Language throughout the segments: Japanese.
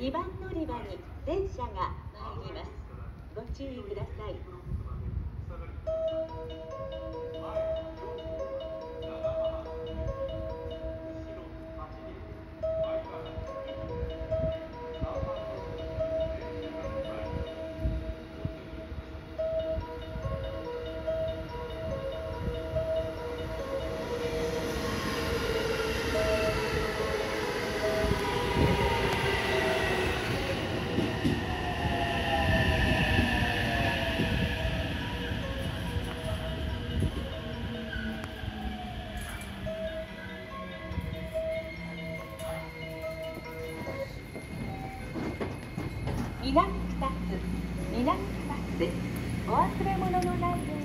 2番乗り場に電車が参ります。ご注意ください。南草津南草津ですお忘れ物のないように。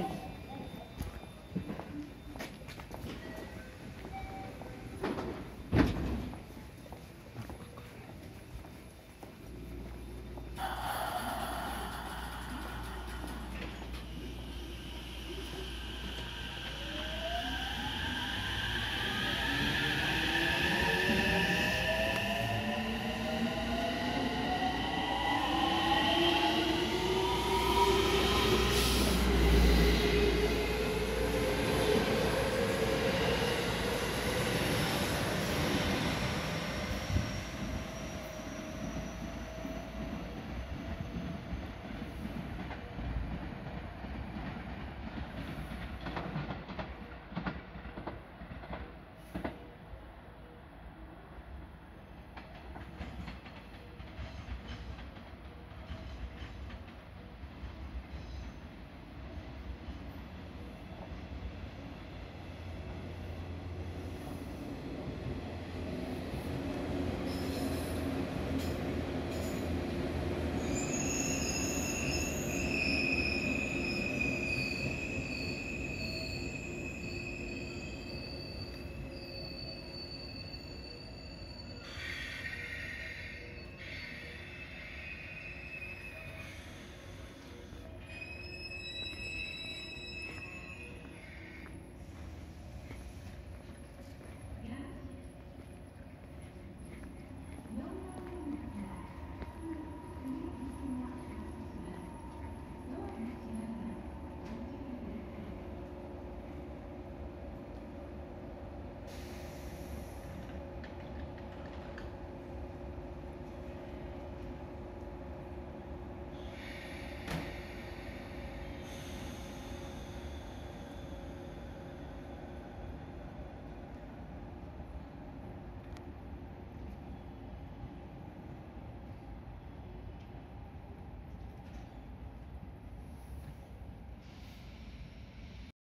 Mm.